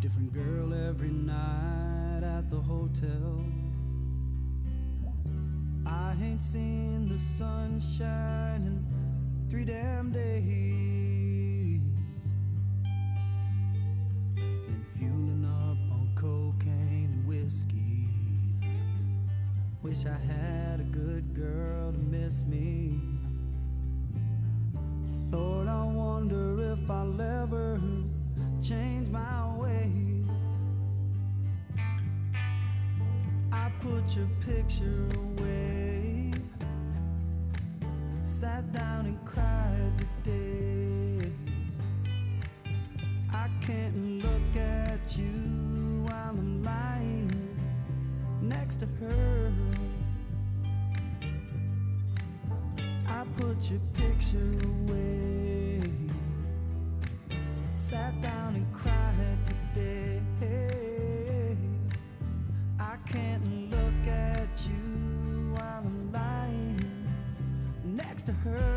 Different girl every night at the hotel. I ain't seen the sunshine in three damn days. Been fueling up on cocaine and whiskey. Wish I had a good girl to miss me. Lord, I wonder if Put your picture away, sat down and cried today. I can't look at you while I'm lying next to her. I put your picture away. Sat down and cried to her.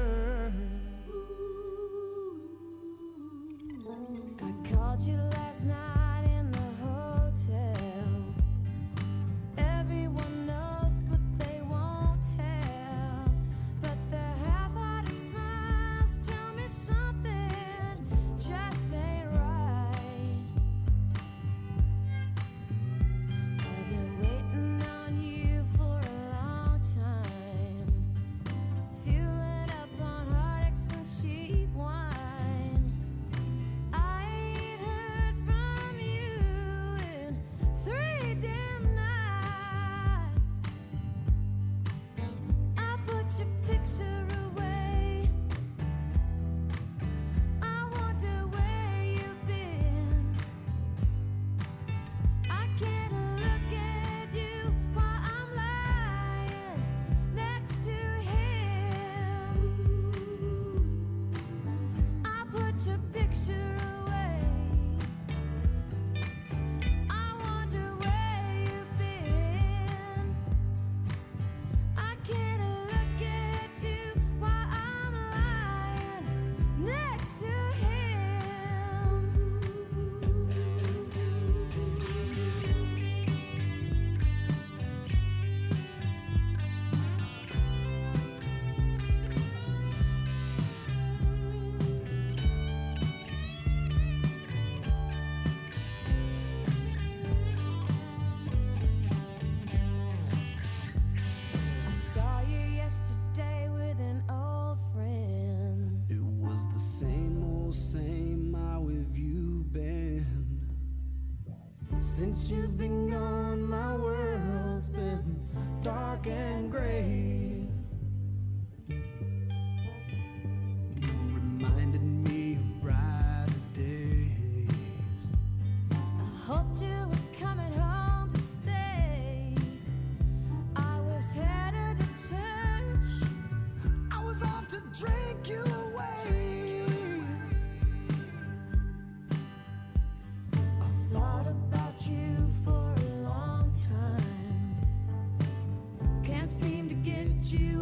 Since you've been gone, my world's been dark and gray. you